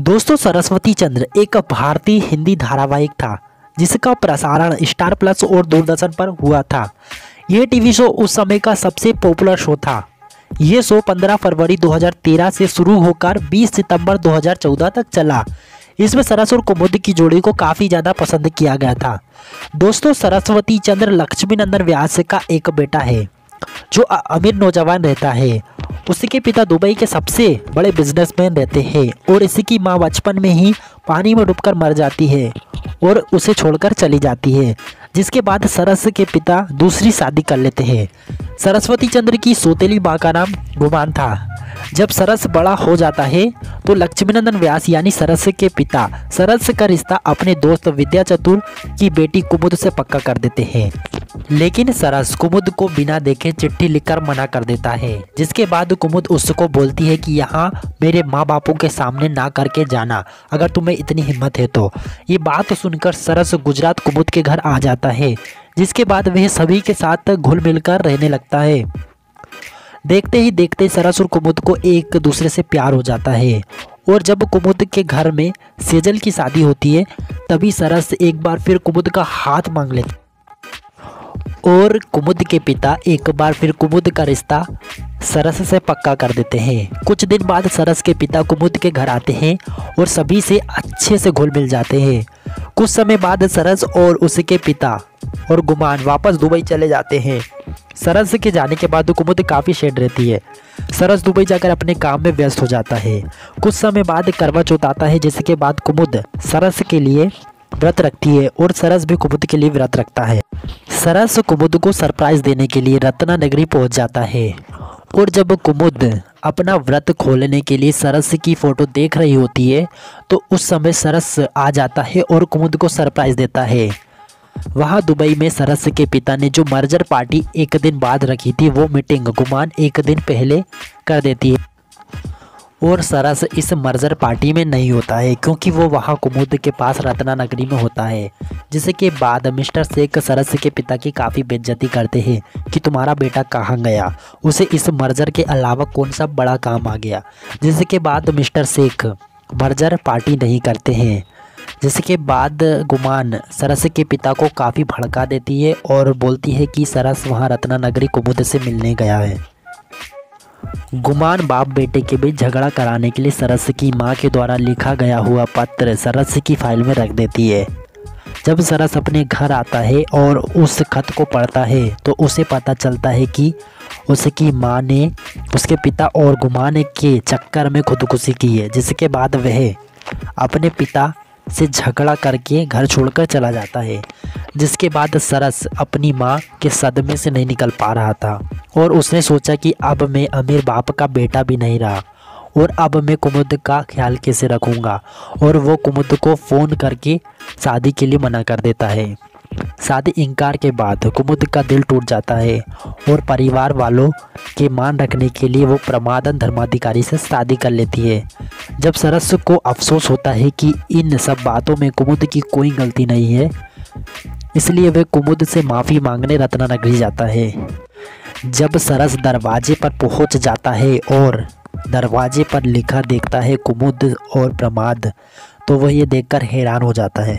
दोस्तों, सरस्वती चंद्र एक भारतीय हिंदी धारावाहिक था, जिसका प्रसारण स्टार प्लस और दूरदर्शन पर हुआ था। यह टीवी शो उस समय का सबसे पॉपुलर शो था। यह शो 15 फरवरी 2013 से शुरू होकर 20 सितंबर 2014 तक चला। इसमें सरस और कुमुद की जोड़ी को काफ़ी ज़्यादा पसंद किया गया था। दोस्तों, सरस्वती चंद्र लक्ष्मी नंदन व्यास का एक बेटा है। जो अमीर नौजवान रहता है उसके पिता दुबई के सबसे बड़े बिजनेसमैन रहते हैं और इसकी माँ बचपन में ही पानी में डूबकर मर जाती है और उसे छोड़कर चली जाती है, जिसके बाद सरस के पिता दूसरी शादी कर लेते हैं। सरस्वती चंद्र की सोतेली माँ का नाम गुमान था। जब सरस बड़ा हो जाता है तो लक्ष्मीनंदन व्यास यानी सरस के पिता सरस का रिश्ता अपने दोस्त विद्या चतुर की बेटी कुमुद से पक्का कर देते हैं। लेकिन सरस कुमुद को बिना देखे चिट्ठी लिखकर मना कर देता है, जिसके बाद कुमुद उसको बोलती है कि यहाँ मेरे माँ बापों के सामने ना करके जाना, अगर तुम्हें इतनी हिम्मत है तो। ये बात सुनकर सरस गुजरात कुमुद के घर आ जाता है, जिसके बाद वह सभी के साथ घुल मिलकर रहने लगता है। देखते ही देखते सरस और कुमुद को एक दूसरे से प्यार हो जाता है, और जब कुमुद के घर में सेजल की शादी होती है, तभी सरस एक बार फिर कुमुद का हाथ मांग लेता और कुमुद के पिता एक बार फिर कुमुद का रिश्ता सरस से पक्का कर देते हैं। कुछ दिन बाद सरस के पिता कुमुद के घर आते हैं और सभी से अच्छे से घुल मिल जाते हैं। कुछ समय बाद सरस और उसके पिता और गुमान वापस दुबई चले जाते हैं। सरस के जाने के बाद कुमुद काफ़ी शेड रहती है। सरस दुबई जाकर अपने काम में व्यस्त हो जाता है। कुछ समय बाद करवा चौथ आता है, जिसके बाद कुमुद सरस के लिए व्रत रखती है और सरस भी कुमुद के लिए व्रत रखता है। सरस कुमुद को सरप्राइज़ देने के लिए रत्ना नगरी पहुँच जाता है। और जब कुमुद अपना व्रत खोलने के लिए सरस की फ़ोटो देख रही होती है तो उस समय सरस आ जाता है और कुमुद को सरप्राइज़ देता है। वहाँ दुबई में सरस के पिता ने जो मर्जर पार्टी एक दिन बाद रखी थी, वो मीटिंग गुमान एक दिन पहले कर देती है। और सरस इस मर्जर पार्टी में नहीं होता है, क्योंकि वो वहाँ कुमुद के पास रत्ना नगरी में होता है। जिसके बाद मिस्टर शेख सरस के पिता की काफ़ी बेज्जती करते हैं कि तुम्हारा बेटा कहाँ गया? उसे इस मर्जर के अलावा कौन सा बड़ा काम आ गया? जिसके बाद मिस्टर शेख मर्जर पार्टी नहीं करते हैं। जिसके बाद गुमान सरस के पिता को काफ़ी भड़का देती है और बोलती है कि सरस वहाँ रत्ना नगरी कुमुद से मिलने गया है। गुमान बाप बेटे के बीच झगड़ा कराने के लिए सरस की माँ के द्वारा लिखा गया हुआ पत्र सरस की फ़ाइल में रख देती है। जब सरस अपने घर आता है और उस खत को पढ़ता है तो उसे पता चलता है कि उसकी माँ ने उसके पिता और गुमान के चक्कर में खुदकुशी की है, जिसके बाद वह अपने पिता से झगड़ा करके घर छोड़कर चला जाता है। जिसके बाद सरस अपनी माँ के सदमे से नहीं निकल पा रहा था। और उसने सोचा कि अब मैं अमीर बाप का बेटा भी नहीं रहा। और अब मैं कुमुद का ख्याल कैसे रखूँगा? और वो कुमुद को फ़ोन करके शादी के लिए मना कर देता है। शादी इनकार के बाद कुमुद का दिल टूट जाता है। और परिवार वालों के मान रखने के लिए वो प्रमादन धर्माधिकारी से शादी कर लेती है। जब सरस को अफसोस होता है कि इन सब बातों में कुमुद की कोई गलती नहीं है इसलिए वह कुमुद से माफ़ी मांगने रत्नानगरी जाता है। जब सरस दरवाजे पर पहुँच जाता है और दरवाजे पर लिखा देखता है कुमुद और प्रमाद तो वह ये देखकर हैरान हो जाता है।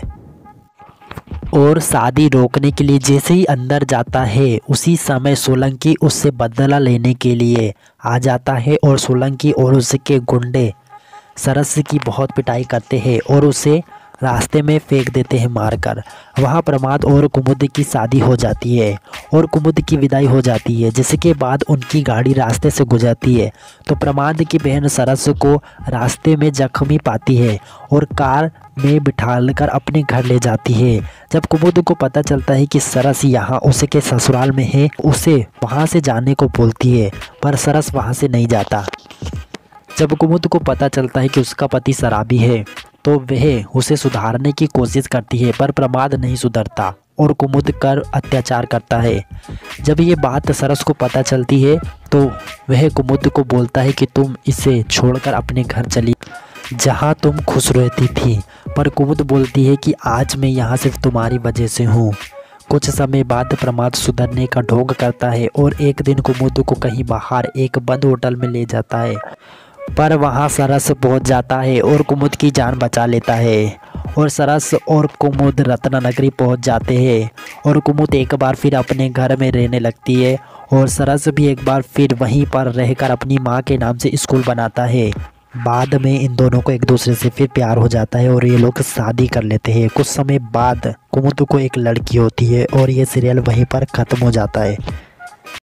और शादी रोकने के लिए जैसे ही अंदर जाता है, उसी समय सोलंकी उससे बदला लेने के लिए आ जाता है और सोलंकी और उसके गुंडे सरस की बहुत पिटाई करते हैं और उसे रास्ते में फेंक देते हैं मारकर। वहाँ प्रमाद और कुमुद की शादी हो जाती है और कुमुद की विदाई हो जाती है, जिसके बाद उनकी गाड़ी रास्ते से गुजरती है। तो प्रमाद की बहन सरस को रास्ते में जख्मी पाती है और कार में बिठाल कर अपने घर ले जाती है। जब कुमुद को पता चलता है कि सरस यहाँ उसके ससुराल में है, उसे वहाँ से जाने को बोलती है, पर सरस वहाँ से नहीं जाता। जब कुमुद को पता चलता है कि उसका पति शराबी है तो वह उसे सुधारने की कोशिश करती है, पर प्रमाद नहीं सुधरता और कुमुद कर अत्याचार करता है। जब ये बात सरस को पता चलती है तो वह कुमुद को बोलता है कि तुम इसे छोड़कर अपने घर चली जहाँ तुम खुश रहती थी। पर कुमुद बोलती है कि आज मैं यहाँ सिर्फ़ तुम्हारी वजह से हूँ। कुछ समय बाद प्रमाद सुधरने का ढोंग करता है और एक दिन कुमुद को कहीं बाहर एक बंद होटल में ले जाता है। पर वहाँ सरस पहुँच जाता है और कुमुद की जान बचा लेता है। और सरस और कुमुद रत्ना नगरी पहुँच जाते हैं। और कुमुद एक बार फिर अपने घर में रहने लगती है और सरस भी एक बार फिर वहीं पर रहकर अपनी माँ के नाम से स्कूल बनाता है। बाद में इन दोनों को एक दूसरे से फिर प्यार हो जाता है और ये लोग शादी कर लेते हैं। कुछ समय बाद कुमुद को एक लड़की होती है और ये सीरियल वहीं पर ख़त्म हो जाता है।